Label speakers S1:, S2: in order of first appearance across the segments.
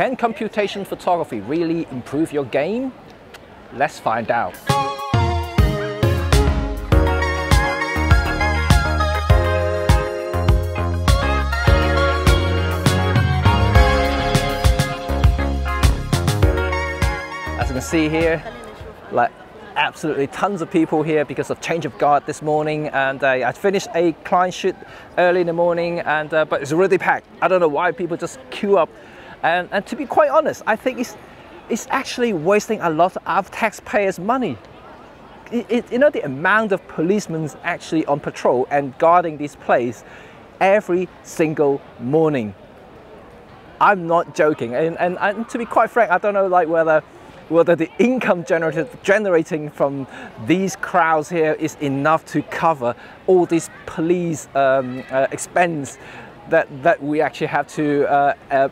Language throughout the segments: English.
S1: Can computation photography really improve your game? Let's find out. As you can see here, like absolutely tons of people here because of change of guard this morning and uh, I finished a client shoot early in the morning and uh, but it's really packed. I don't know why people just queue up and, and to be quite honest I think it's, it's actually wasting a lot of taxpayers money. It, it, you know the amount of policemen actually on patrol and guarding this place every single morning. I'm not joking and, and, and to be quite frank I don't know like whether whether the income generated, generating from these crowds here is enough to cover all these police um, uh, expense that, that we actually have to uh, uh,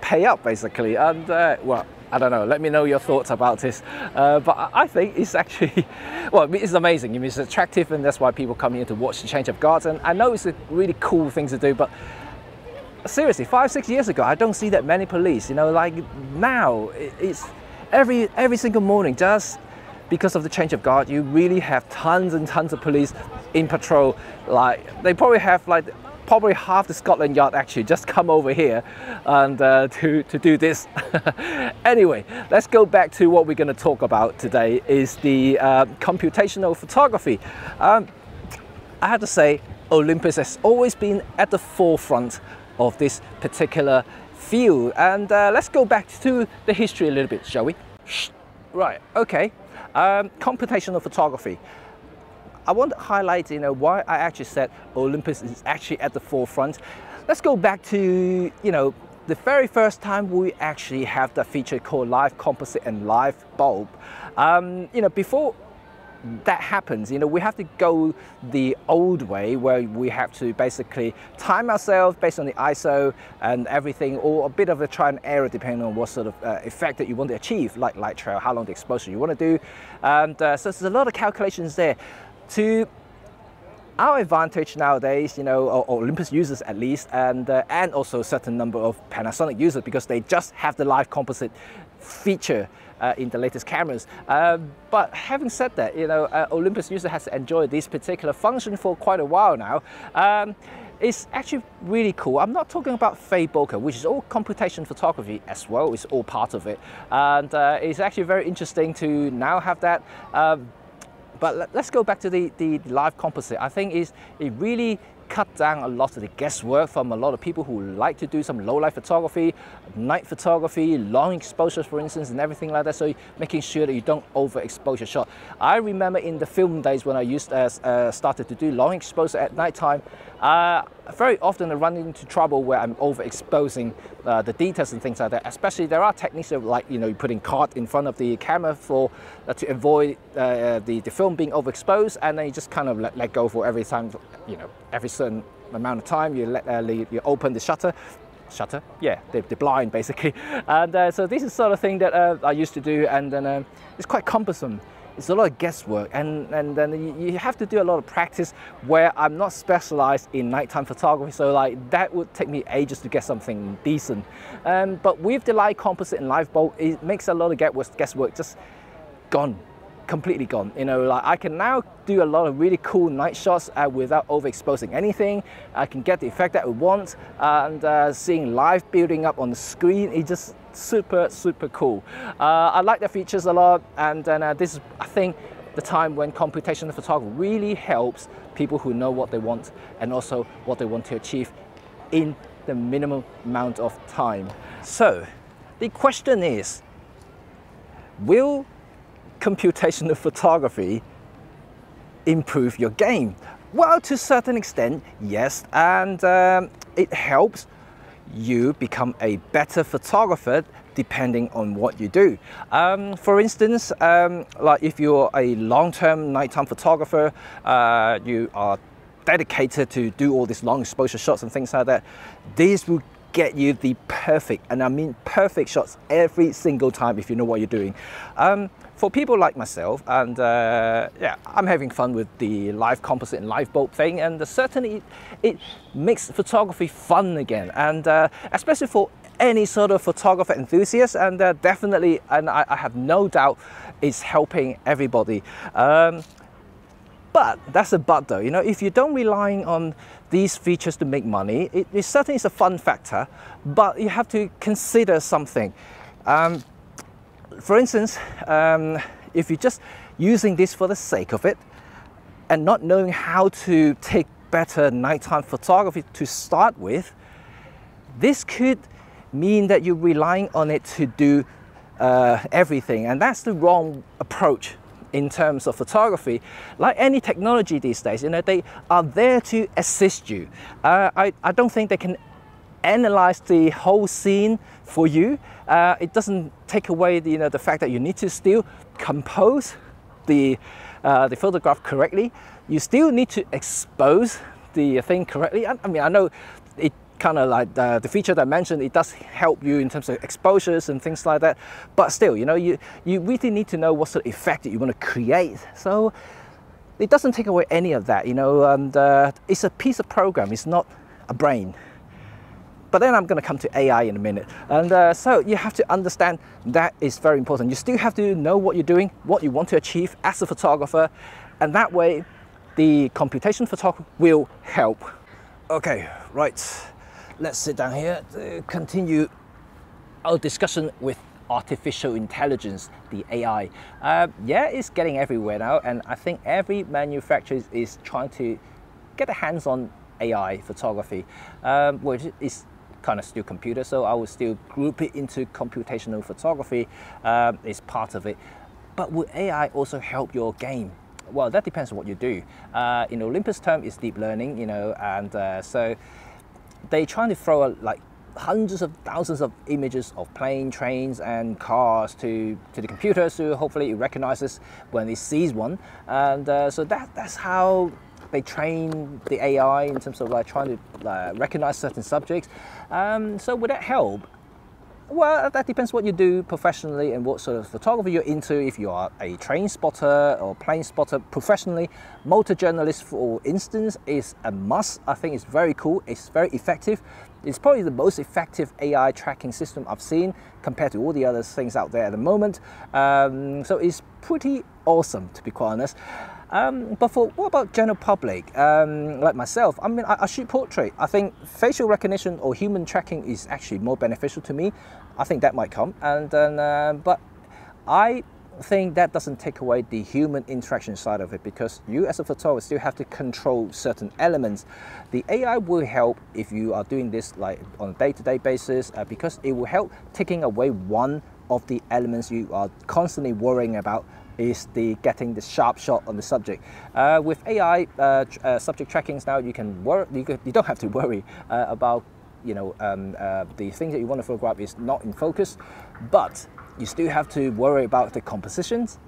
S1: pay up basically. And uh, well, I don't know, let me know your thoughts about this. Uh, but I think it's actually, well, it's amazing. It's attractive and that's why people come here to watch the change of guards. And I know it's a really cool thing to do, but seriously, five, six years ago, I don't see that many police, you know, like now it's, every every single morning just because of the change of guard you really have tons and tons of police in patrol like they probably have like probably half the Scotland Yard actually just come over here and uh, to, to do this. anyway, let's go back to what we're going to talk about today is the uh, computational photography. Um, I have to say Olympus has always been at the forefront of this particular field. And uh, let's go back to the history a little bit, shall we? Right, okay. Um, computational photography. I want to highlight, you know, why I actually said Olympus is actually at the forefront. Let's go back to, you know, the very first time we actually have that feature called live composite and live bulb. Um, you know, before that happens, you know, we have to go the old way where we have to basically time ourselves based on the ISO and everything, or a bit of a try and error depending on what sort of uh, effect that you want to achieve, like light trail, how long the exposure you want to do. And uh, so there's a lot of calculations there. To our advantage nowadays, you know, or, Olympus users at least, and uh, and also a certain number of Panasonic users because they just have the live composite feature uh, in the latest cameras. Uh, but having said that, you know, uh, Olympus user has enjoyed this particular function for quite a while now. Um, it's actually really cool. I'm not talking about fake bokeh, which is all computation photography as well. It's all part of it. And uh, it's actually very interesting to now have that. Um, but let, us go back to the, the live composite. I think is it really cut down a lot of the guesswork from a lot of people who like to do some low light photography, night photography, long exposures for instance and everything like that so making sure that you don't overexpose your shot. I remember in the film days when I used uh, uh, started to do long exposure at night time uh, very often I run into trouble where I'm overexposing uh, the details and things like that. Especially there are techniques of like you know putting card in front of the camera for uh, to avoid uh, the the film being overexposed, and then you just kind of let, let go for every time you know every certain amount of time you let uh, you open the shutter. Shutter? Yeah the, the blind basically. And uh, so this is sort of thing that uh, I used to do and then uh, it's quite cumbersome. It's a lot of guesswork and, and then you have to do a lot of practice where I'm not specialized in nighttime photography so like that would take me ages to get something decent. Um, but with the live composite and live bulb it makes a lot of guesswork just gone completely gone. You know, like I can now do a lot of really cool night shots uh, without overexposing anything. I can get the effect that I want and uh, seeing live building up on the screen, it just super, super cool. Uh, I like the features a lot and then uh, this is, I think, the time when computational photography really helps people who know what they want and also what they want to achieve in the minimum amount of time. So the question is, will computational photography improve your game? Well, to a certain extent, yes, and um, it helps you become a better photographer depending on what you do. Um, for instance, um, like if you're a long-term nighttime photographer, uh, you are dedicated to do all these long exposure shots and things like that, these will get you the perfect, and I mean perfect shots every single time if you know what you're doing. Um, for people like myself, and uh, yeah, I'm having fun with the live composite and live bulb thing, and certainly it, it, makes photography fun again, and uh, especially for any sort of photographer enthusiast, and uh, definitely, and I, I, have no doubt, it's helping everybody. Um, but that's a but though, you know, if you don't relying on these features to make money, it, it certainly is a fun factor, but you have to consider something. Um, for instance, um, if you're just using this for the sake of it and not knowing how to take better nighttime photography to start with, this could mean that you're relying on it to do uh, everything, and that's the wrong approach in terms of photography. Like any technology these days, you know, they are there to assist you. Uh, I, I don't think they can analyze the whole scene for you. Uh, it doesn't take away the, you know, the fact that you need to still compose the, uh, the photograph correctly. You still need to expose the thing correctly. I, I mean, I know kind of like the, the, feature that I mentioned, it does help you in terms of exposures and things like that. But still, you know, you, you really need to know what sort of effect that you want to create. So it doesn't take away any of that, you know, and uh, it's a piece of program, it's not a brain. But then I'm going to come to AI in a minute. And uh, so you have to understand that is very important. You still have to know what you're doing, what you want to achieve as a photographer, and that way the computation photography will help. Okay, right. Let's sit down here to continue our discussion with artificial intelligence, the AI. Uh, yeah, it's getting everywhere now, and I think every manufacturer is trying to get a hands on AI photography, um, which is kind of still computer, so I would still group it into computational photography um, is part of it. But will AI also help your game? Well, that depends on what you do. Uh, in Olympus term, it's deep learning, you know, and uh, so they trying to throw a, like hundreds of thousands of images of plane, trains, and cars to, to the computer, so hopefully it recognizes when it sees one. And uh, so that, that's how they train the AI in terms of like trying to uh, recognize certain subjects. Um, so would that help? Well, that depends what you do professionally and what sort of photography you're into. If you are a train spotter or plane spotter professionally, motor journalist, for instance, is a must. I think it's very cool. It's very effective. It's probably the most effective AI tracking system I've seen compared to all the other things out there at the moment. Um, so it's pretty awesome, to be quite honest. Um, but for what about general public, um, like myself? I mean, I, I, shoot portrait. I think facial recognition or human tracking is actually more beneficial to me. I think that might come, and then, uh, but I think that doesn't take away the human interaction side of it because you as a photographer still have to control certain elements. The AI will help if you are doing this like on a day-to-day -day basis uh, because it will help taking away one of the elements you are constantly worrying about is the getting the sharp shot on the subject. Uh, with AI uh, uh, subject trackings now, you can work. You, you don't have to worry uh, about you know um, uh, the things that you want to photograph is not in focus, but you still have to worry about the compositions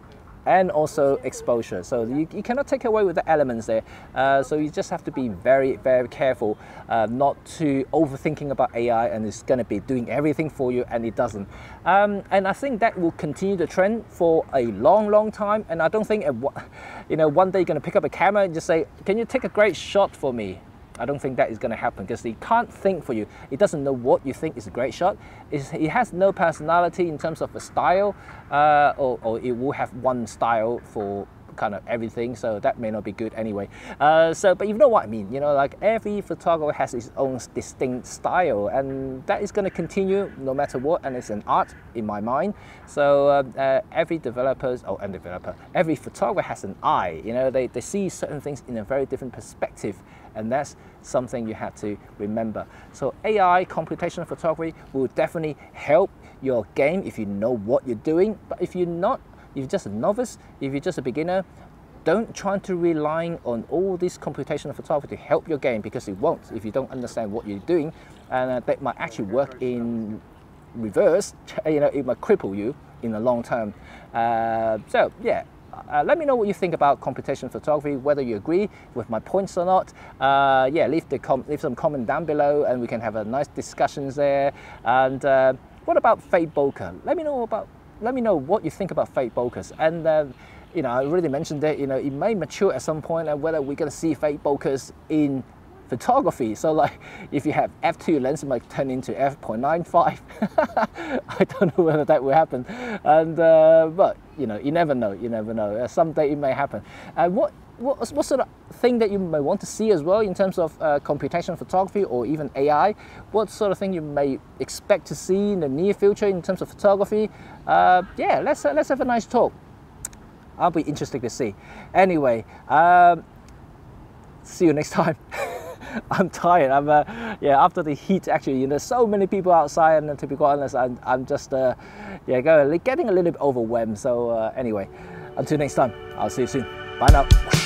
S1: and also exposure. So you, you cannot take away with the elements there. Uh, so you just have to be very, very careful uh, not to overthinking about AI and it's going to be doing everything for you and it doesn't. Um, and I think that will continue the trend for a long, long time. And I don't think, you know, one day you're going to pick up a camera and just say, can you take a great shot for me? I don't think that is going to happen because he can't think for you. He doesn't know what you think is a great shot. It's, he has no personality in terms of a style, uh, or, or it will have one style for kind of everything, so that may not be good anyway. Uh, so, but you know what I mean, you know, like every photographer has its own distinct style, and that is going to continue no matter what, and it's an art in my mind. So uh, uh, every developer, oh, and developer, every photographer has an eye. You know, they, they see certain things in a very different perspective and that's something you have to remember. So AI computational photography will definitely help your game if you know what you're doing, but if you're not, if you're just a novice, if you're just a beginner, don't try to rely on all this computational photography to help your game because it won't if you don't understand what you're doing. And uh, that might actually work in reverse. You know it might cripple you in the long term. Uh, so yeah uh, let me know what you think about computation photography, whether you agree with my points or not. Uh, yeah, leave, the leave some comment down below and we can have a nice discussions there. And uh, what about fake bokeh? Let me know about, let me know what you think about fake bokehs. And uh, you know, I already mentioned it, you know, it may mature at some point and whether we're going to see fake bokehs in photography. So like if you have f2 lens, it might turn into f.95. I don't know whether that will happen. And uh, but you know, you never know. You never know. Uh, someday it may happen. And what what, what sort of thing that you may want to see as well in terms of uh, computational photography or even AI? What sort of thing you may expect to see in the near future in terms of photography? Uh, yeah, let's uh, let's have a nice talk. I'll be interested to see. Anyway, um, see you next time. I'm tired. I'm uh, yeah. After the heat, actually, you know, so many people outside, and to be quite honest, I'm, I'm just uh, yeah, getting a little bit overwhelmed. So uh, anyway, until next time, I'll see you soon. Bye now.